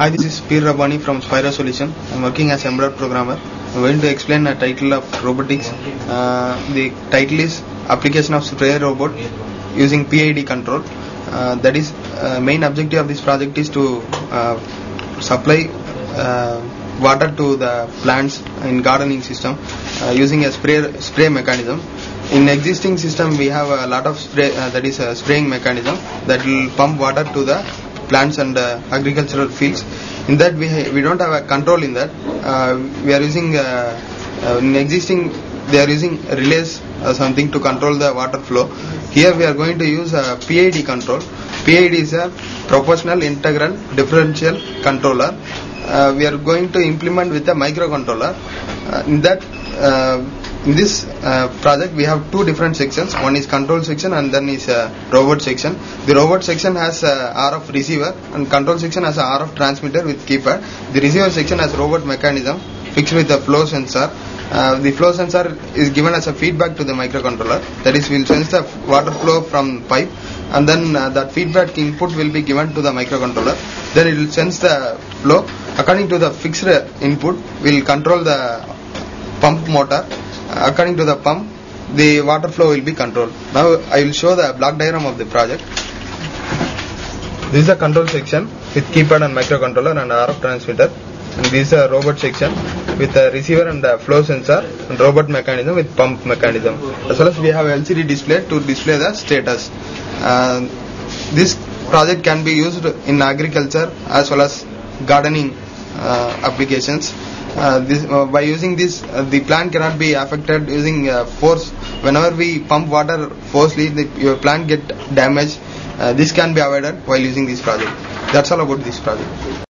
Hi, this is Peer Rabani from Spiro Solution. I'm working as embedded programmer. I'm going to explain a title of robotics. Uh, the title is Application of Sprayer Robot using PID control. Uh, that is, uh, main objective of this project is to uh, supply uh, water to the plants in gardening system uh, using a spray spray mechanism. In existing system, we have a lot of spray that is a spraying mechanism that will pump water to the plants and uh, agricultural fields. In that we we don't have a control in that. Uh, we are using uh, in existing they are using relays or something to control the water flow. Here we are going to use a PID control. PID is a proportional integral differential controller. Uh, we are going to implement with a microcontroller. Uh, in that in this uh, project we have two different sections. One is control section and then is uh, robot section. The robot section has uh, RF receiver and control section has a RF transmitter with keypad. The receiver section has robot mechanism fixed with a flow sensor. Uh, the flow sensor is given as a feedback to the microcontroller. That is will sense the water flow from pipe and then uh, that feedback input will be given to the microcontroller. Then it will sense the flow. According to the fixed input will control the motor according to the pump the water flow will be controlled. Now i will show the block diagram of the project. This is the control section with keypad and microcontroller and rf transmitter. And this is a robot section with a receiver and a flow sensor and robot mechanism with pump mechanism. As well as we have lcd display to display the status. Uh, this project can be used in agriculture as well as gardening uh, applications. uh, this, uh, by using this uh, the plant cannot be affected using uh, force. Whenever we pump water forcefully the, your plant get damaged. Uh, this can be avoided while using this project. That's all about this project